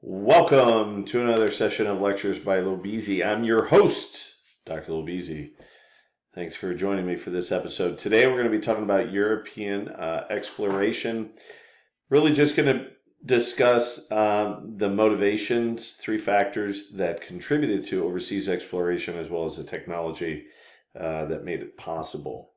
Welcome to another session of lectures by Lob-EZ. I'm your host, Dr. Lob-EZ. Thanks for joining me for this episode. Today we're going to be talking about European uh, exploration. Really just going to discuss um, the motivations, three factors that contributed to overseas exploration, as well as the technology uh, that made it possible.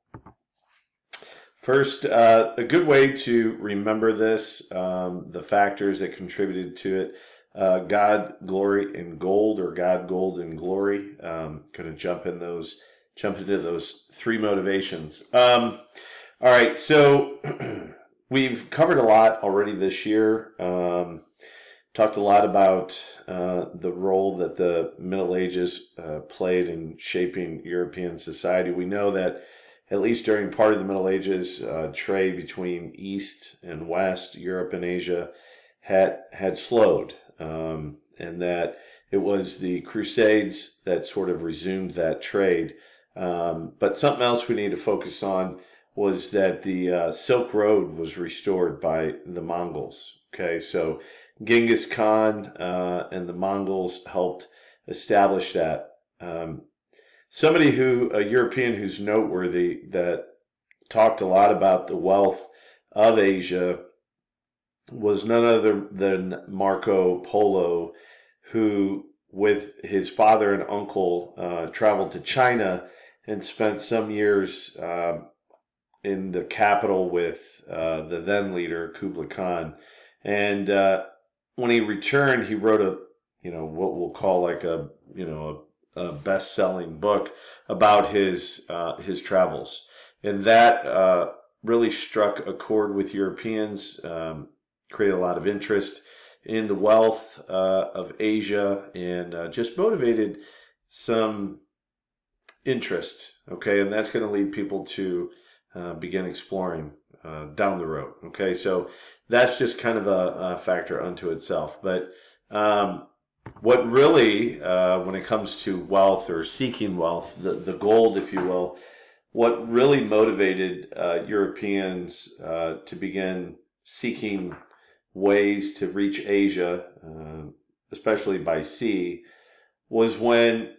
First, uh, a good way to remember this, um, the factors that contributed to it. Uh, God, glory, and gold, or God, gold, and glory. Um, going to jump in those, jump into those three motivations. Um, all right, so we've covered a lot already this year. Um, talked a lot about uh, the role that the Middle Ages uh, played in shaping European society. We know that at least during part of the Middle Ages, uh, trade between East and West, Europe and Asia, had had slowed, um, and that it was the Crusades that sort of resumed that trade. Um, but something else we need to focus on was that the uh, Silk Road was restored by the Mongols. Okay, so Genghis Khan uh, and the Mongols helped establish that. Um, somebody who a European who's noteworthy that talked a lot about the wealth of Asia was none other than Marco Polo, who with his father and uncle uh, traveled to China and spent some years uh, in the capital with uh, the then leader Kublai Khan. And uh, when he returned, he wrote a you know what we'll call like a you know a best-selling book about his uh, his travels, and that uh, really struck a chord with Europeans, um, created a lot of interest in the wealth uh, of Asia, and uh, just motivated some interest. Okay, and that's going to lead people to uh, begin exploring uh, down the road. Okay, so that's just kind of a, a factor unto itself, but. Um, what really, uh, when it comes to wealth or seeking wealth, the, the gold, if you will, what really motivated uh, Europeans uh, to begin seeking ways to reach Asia, uh, especially by sea, was when,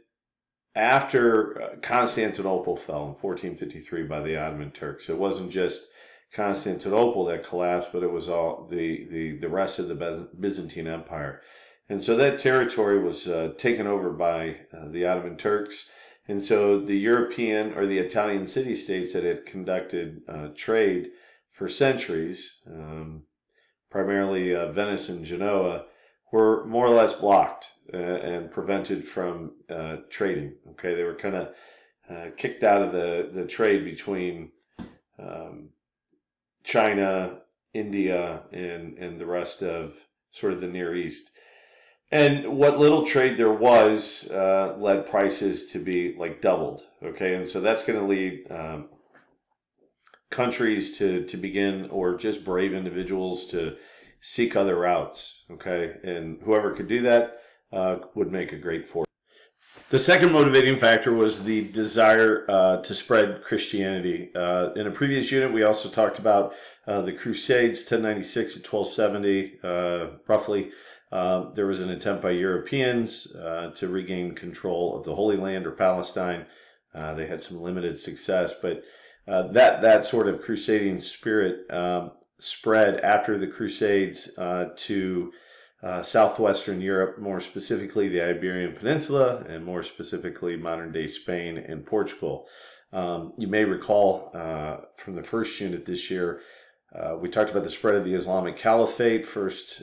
after uh, Constantinople fell in 1453 by the Ottoman Turks, it wasn't just Constantinople that collapsed, but it was all the, the, the rest of the Byzantine Empire. And so that territory was uh, taken over by uh, the Ottoman Turks. And so the European or the Italian city states that had conducted uh, trade for centuries, um, primarily uh, Venice and Genoa, were more or less blocked uh, and prevented from uh, trading. Okay, they were kind of kicked out of the, the trade between um, China, India, and, and the rest of sort of the Near East. And what little trade there was uh, led prices to be like doubled. Okay, and so that's going to lead um, countries to to begin, or just brave individuals to seek other routes. Okay, and whoever could do that uh, would make a great force. The second motivating factor was the desire uh, to spread Christianity. Uh, in a previous unit, we also talked about uh, the Crusades, 1096 to 1270, uh, roughly. Uh, there was an attempt by Europeans uh, to regain control of the Holy Land or Palestine. Uh, they had some limited success, but uh, that that sort of crusading spirit um, spread after the Crusades uh, to southwestern Europe, more specifically the Iberian Peninsula, and more specifically modern day Spain and Portugal. Um, you may recall from the first unit this year, we talked about the spread of the Islamic Caliphate first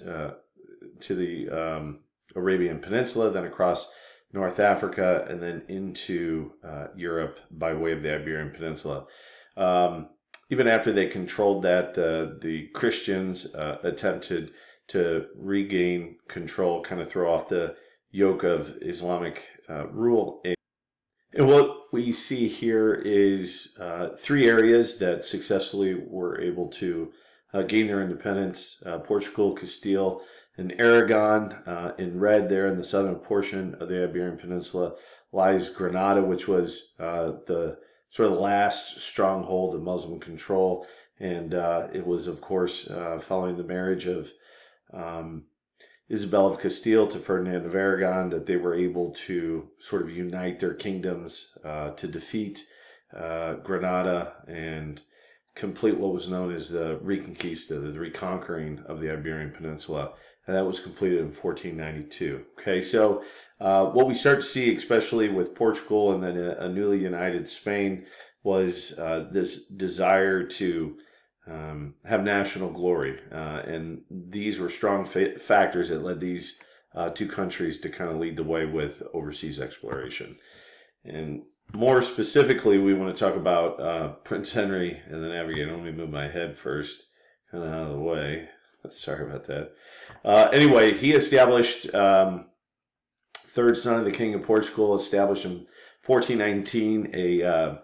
to the um, Arabian Peninsula, then across North Africa, and then into uh, Europe by way of the Iberian Peninsula. Um, even after they controlled that, uh, the Christians uh, attempted to regain control, kind of throw off the yoke of Islamic uh, rule. And what we see here is uh, three areas that successfully were able to uh, gain their independence Portugal, Castile, in Aragon, uh, in red there in the southern portion of the Iberian Peninsula, lies Granada, which was uh, the sort of last stronghold of Muslim control. And uh, it was, of course, uh, following the marriage of um, Isabel of Castile to Ferdinand of Aragon that they were able to sort of unite their kingdoms uh, to defeat uh, Granada and complete what was known as the Reconquista, the reconquering of the Iberian Peninsula. And that was completed in 1492. Okay, so uh, what we start to see, especially with Portugal and then a, a newly united Spain, was uh, this desire to um, have national glory. Uh, and these were strong fa- factors that led these uh, two countries to kind of lead the way with overseas exploration. And more specifically, we want to talk about uh, Prince Henry and the Navigator. Let me move my head first, kind of out of the way. Sorry about that. Uh, anyway, he established, um, third son of the King of Portugal, established in 1419 a, uh,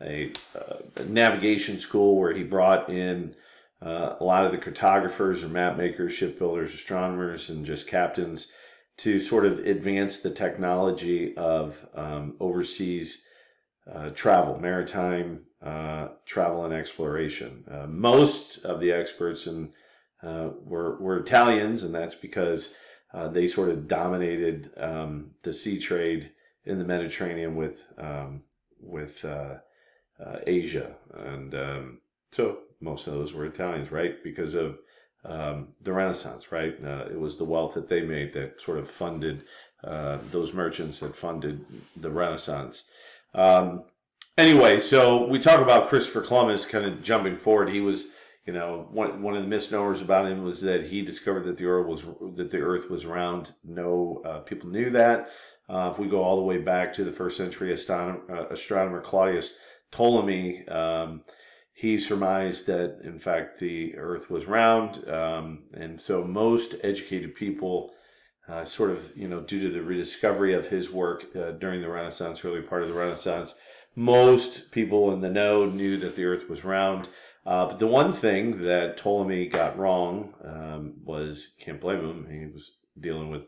a, uh, a, navigation school where he brought in uh, a lot of the cartographers or map makers, shipbuilders, astronomers, and just captains to sort of advance the technology of um, overseas uh, travel, maritime uh, travel and exploration. Uh, most of the experts in, uh, were, were Italians, and that's because uh, they sort of dominated um, the sea trade in the Mediterranean with um, with uh, Asia, and um, so most of those were Italians, right? Because of um, the Renaissance, right? it was the wealth that they made that sort of funded those merchants that funded the Renaissance. Um, anyway, so we talk about Christopher Columbus kind of jumping forward. He was, you know, one, one of the misnomers about him was that he discovered that the earth was that the earth was round. No uh, people knew that. Uh, if we go all the way back to the first century astronomer, uh, astronomer Claudius Ptolemy, um, he surmised that in fact the earth was round. Um, and so most educated people uh, sort of, you know, due to the rediscovery of his work uh, during the Renaissance, early part of the Renaissance, most people in the know knew that the Earth was round. Uh, but the one thing that Ptolemy got wrong um, was can't blame him. He was dealing with,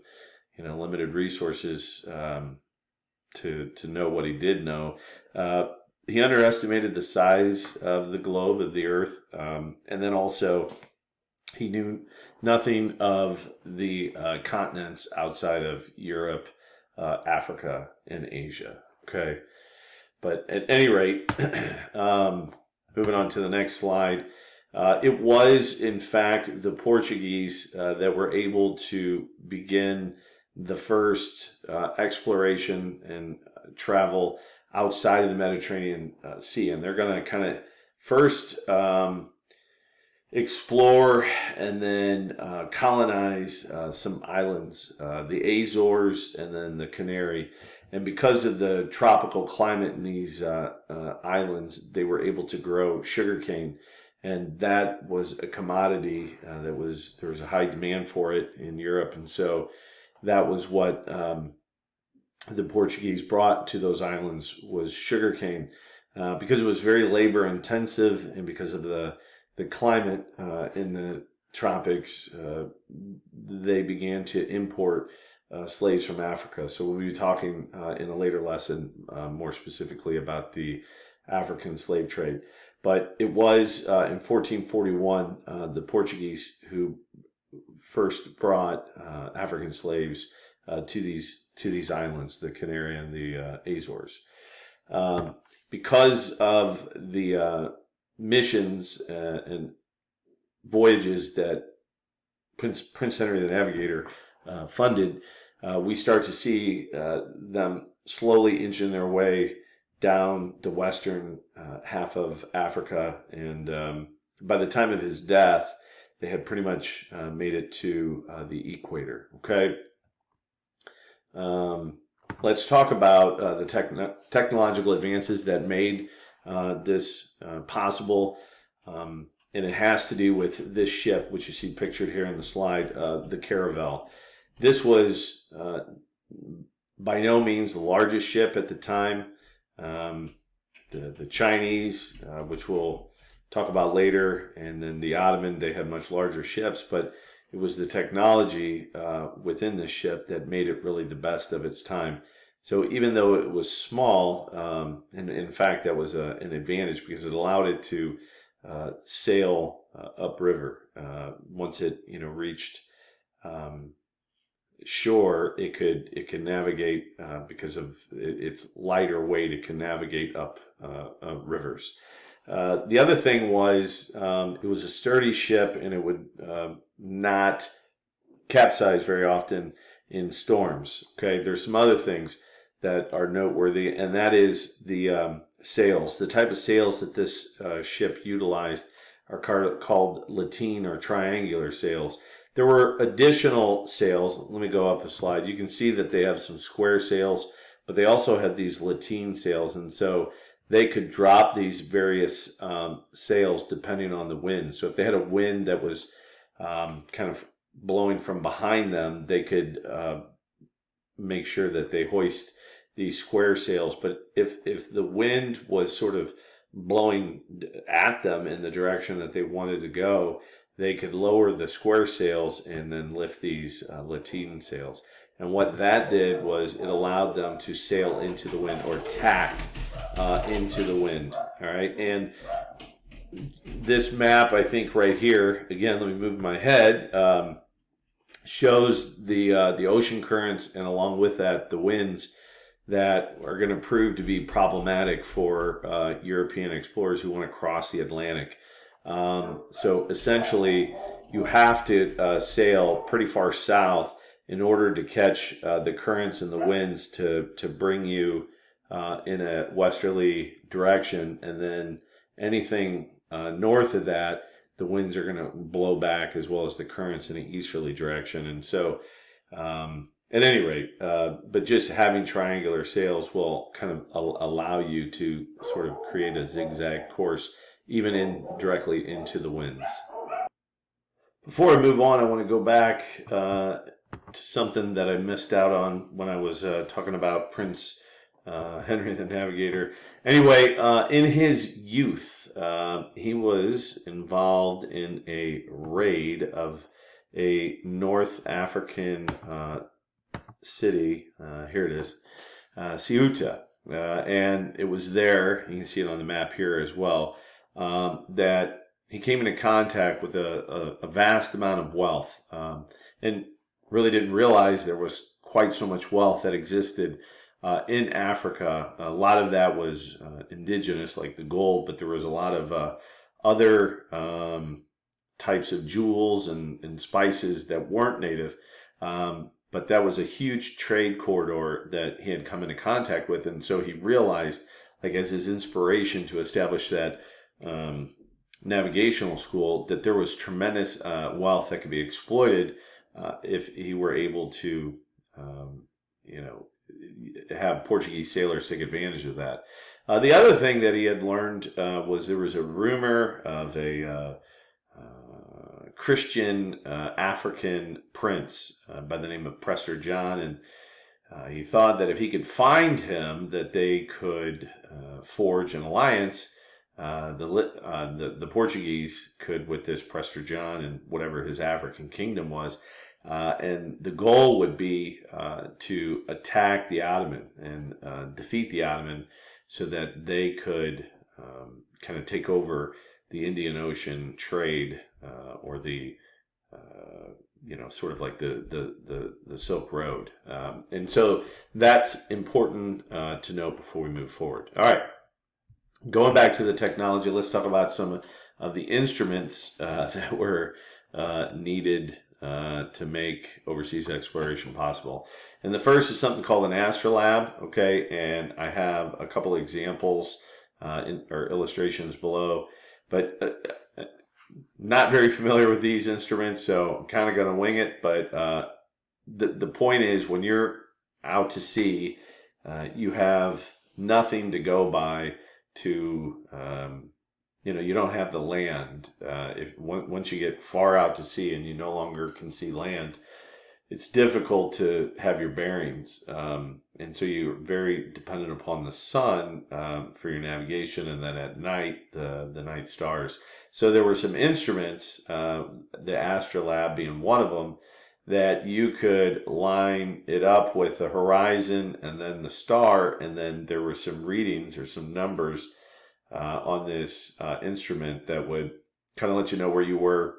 you know, limited resources um, to to know what he did know. Uh, he underestimated the size of the globe of the Earth, um, and then also he knew nothing of the uh, continents outside of Europe, uh, Africa, and Asia. Okay. But at any rate, um, moving on to the next slide, uh, it was in fact the Portuguese uh, that were able to begin the first uh, exploration and travel outside of the Mediterranean uh, Sea. And they're going to kind of first um, explore and then uh, colonize uh, some islands, uh, the Azores and then the Canary. And because of the tropical climate in these uh, uh, islands, they were able to grow sugarcane. And that was a commodity uh, that was, there was a high demand for it in Europe. And so that was what um, the Portuguese brought to those islands was sugarcane. because it was very labor intensive and because of the the climate uh, in the tropics, uh, they began to import uh, slaves from Africa. So we'll be talking uh, in a later lesson uh, more specifically about the African slave trade. But it was uh, in 1441 the Portuguese who first brought African slaves to these to these islands, the Canary and the Azores. Um, because of the missions uh, and voyages that Prince Prince Henry the Navigator uh, funded, uh, we start to see uh, them slowly inching their way down the western uh, half of Africa, and um, by the time of his death, they had pretty much uh, made it to the equator. Okay. Um, let's talk about the techn- technological advances that made uh, this uh, possible. Um, and it has to do with this ship, which you see pictured here in the slide, uh, the Caravel. This was uh, by no means the largest ship at the time. Um, the, the Chinese, uh, which we'll talk about later, and then the Ottoman, they had much larger ships, but it was the technology uh, within the ship that made it really the best of its time. So even though it was small, um, and in fact that was a, an advantage because it allowed it to uh, sail uh, upriver uh, once it you know reached um, shore, it could it can navigate uh, because of its lighter weight. It can navigate up uh, uh, rivers. The other thing was um, it was a sturdy ship and it would uh, not capsize very often in storms. Okay, there's some other things that are noteworthy, and that is the um, sails. The type of sails that this uh, ship utilized are called lateen or triangular sails. There were additional sails. Let me go up a slide. You can see that they have some square sails, but they also had these lateen sails, and so they could drop these various um, sails depending on the wind. So if they had a wind that was um, kind of blowing from behind them, they could uh, make sure that they hoist these square sails. But if if the wind was sort of blowing at them in the direction that they wanted to go, they could lower the square sails and then lift these uh, lateen sails. And what that did was it allowed them to sail into the wind or tack uh, into the wind. All right. And this map, I think right here, again, let me move my head, um, shows the, uh, the ocean currents and along with that, the winds that are going to prove to be problematic for uh, European explorers who want to cross the Atlantic. Um, so essentially, you have to uh, sail pretty far south in order to catch uh, the currents and the winds to to bring you uh, in a westerly direction, and then anything uh, north of that, the winds are going to blow back as well as the currents in an easterly direction. And so, um, at any rate, uh, but just having triangular sails will kind of allow you to sort of create a zigzag course, even in directly into the winds. Before I move on, I want to go back uh, to something that I missed out on when I was uh, talking about Prince uh, Henry the Navigator. Anyway, uh, in his youth, uh, he was involved in a raid of a North African uh, city. Here it is, Ceuta. and it was there, you can see it on the map here as well, um, that he came into contact with a, a, a vast amount of wealth um, and really didn't realize there was quite so much wealth that existed uh, in Africa. A lot of that was uh, indigenous, like the gold, but there was a lot of uh, other um, types of jewels and, and, spices that weren't native. Um, but that was a huge trade corridor that he had come into contact with, and so he realized, like as his inspiration to establish that um, navigational school, that there was tremendous uh, wealth that could be exploited uh, if he were able to, um, you know, have Portuguese sailors take advantage of that. Uh, the other thing that he had learned uh, was there was a rumor of a uh, uh Christian uh, African prince uh, by the name of Prester John, and he thought that if he could find him, that they could forge an alliance. The, the the Portuguese could, with this Prester John and whatever his African kingdom was, uh, and the goal would be uh, to attack the Ottoman and uh, defeat the Ottoman so that they could um, kind of take over the Indian Ocean trade uh, or the uh, you know sort of like the the the, the Silk Road. Um, and so that's important uh, to note before we move forward. All right, going back to the technology, let's talk about some of the instruments that were needed uh, to make overseas exploration possible. And the first is something called an astrolabe, okay? And I have a couple examples uh, in, or illustrations below, but uh, uh not very familiar with these instruments, so I'm kind of going to wing it. But uh, the, the point is, when you're out to sea, uh, you have nothing to go by to um, you know you don't have the land uh, if once you get far out to sea and you no longer can see land it's difficult to have your bearings um, and so you're very dependent upon the sun um, for your navigation and then at night the, the night stars. So there were some instruments uh, the astrolabe being one of them that you could line it up with the horizon and then the star and then there were some readings or some numbers uh, on this uh, instrument that would kind of let you know where you were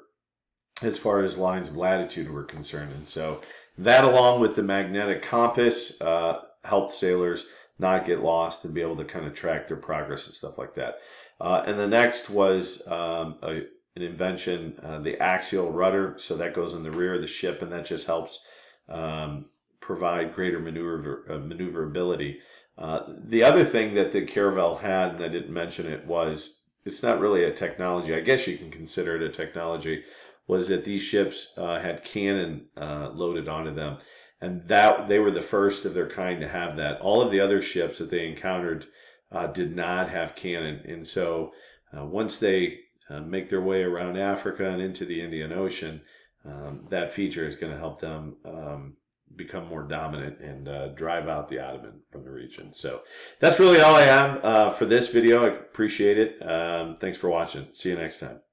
as far as lines of latitude were concerned. And so That, along with the magnetic compass, uh, helped sailors not get lost and be able to kind of track their progress and stuff like that. Uh, and the next was um, a, an invention, uh, the axial rudder. So that goes in the rear of the ship, and that just helps um, provide greater maneuver uh, maneuverability. Uh, the other thing that the Caravel had, and I didn't mention it, was it's not really a technology. I guess you can consider it a technology. Was that these ships uh, had cannon uh, loaded onto them, and that they were the first of their kind to have that. All of the other ships that they encountered uh, did not have cannon, and so uh, once they uh, make their way around Africa and into the Indian Ocean, um, that feature is going to help them um, become more dominant and uh, drive out the Ottoman from the region. So that's really all I have uh, for this video. I appreciate it. Um, thanks for watching. See you next time.